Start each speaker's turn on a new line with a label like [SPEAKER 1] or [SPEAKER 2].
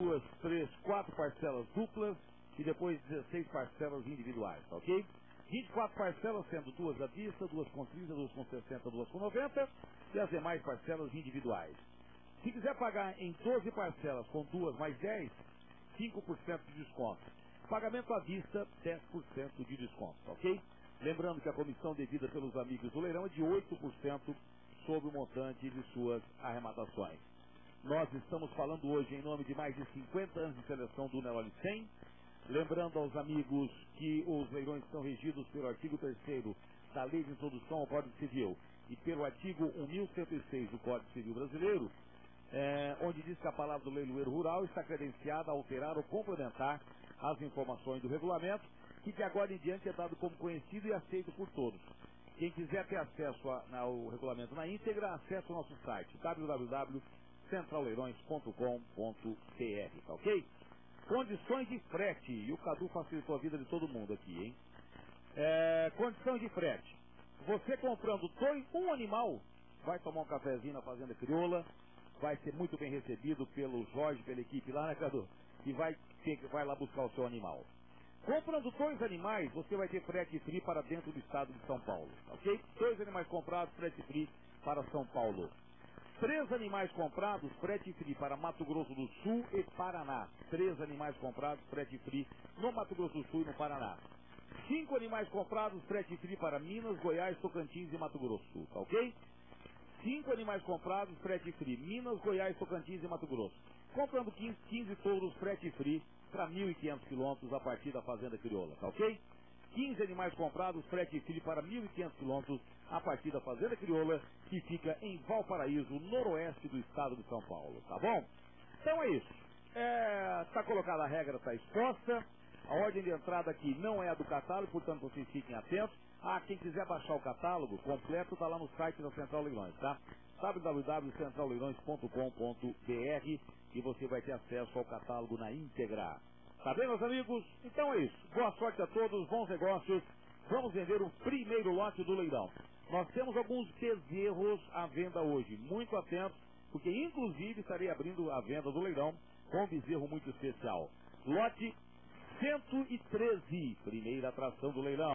[SPEAKER 1] duas, três, quatro parcelas duplas e depois 16 parcelas individuais, tá ok? 24 parcelas, sendo duas à vista, duas com 30, duas com 60, duas com 90 e as demais parcelas individuais. Se quiser pagar em 12 parcelas com duas mais 10, 5% de desconto. Pagamento à vista, 10% de desconto, tá ok? Lembrando que a comissão devida pelos amigos do leirão é de 8% sobre o montante de suas arrematações. Nós estamos falando hoje em nome de mais de 50 anos de seleção do Nelore 100. Lembrando aos amigos que os leilões são regidos pelo artigo 3 da Lei de Introdução ao Código Civil e pelo artigo 1106 do Código Civil Brasileiro, é, onde diz que a palavra do leiloeiro rural está credenciada a alterar ou complementar as informações do regulamento, que de agora em diante é dado como conhecido e aceito por todos. Quem quiser ter acesso a, ao regulamento na íntegra, acesse o nosso site www.centralleirões.com.br, tá ok? Condições de frete, e o Cadu facilitou a vida de todo mundo aqui, hein? É, condições de frete. Você comprando dois, um animal, vai tomar um cafezinho na Fazenda Crioula, vai ser muito bem recebido pelo Jorge, pela equipe lá, né, Cadu? E vai, vai lá buscar o seu animal. Comprando dois animais, você vai ter frete free para dentro do estado de São Paulo, ok? Dois animais comprados, frete free para São Paulo. Três animais comprados, frete free para Mato Grosso do Sul e Paraná. Três animais comprados, frete free no Mato Grosso do Sul e no Paraná. Cinco animais comprados, frete free para Minas, Goiás, Tocantins e Mato Grosso, tá ok? Cinco animais comprados, frete free. Minas, Goiás, Tocantins e Mato Grosso. Comprando 15, 15 touros, frete free para 1.500 quilômetros a partir da Fazenda Crioula, tá ok? 15 animais comprados, frete free para 1.500 quilômetros a partir da Fazenda Crioula, que fica em Valparaíso, noroeste do estado de São Paulo, tá bom? Então é isso. É, tá colocada a regra, tá exposta. A ordem de entrada aqui não é a do catálogo, portanto vocês fiquem atentos. Ah, quem quiser baixar o catálogo completo está lá no site da Central Leilões, tá? www.centralleilões.com.br e você vai ter acesso ao catálogo na íntegra. Tá bem, meus amigos? Então é isso. Boa sorte a todos, bons negócios. Vamos vender o primeiro lote do leilão. Nós temos alguns bezerros à venda hoje. Muito atentos, porque inclusive estarei abrindo a venda do leilão com um bezerro muito especial. Lote 113, primeira atração do leilão.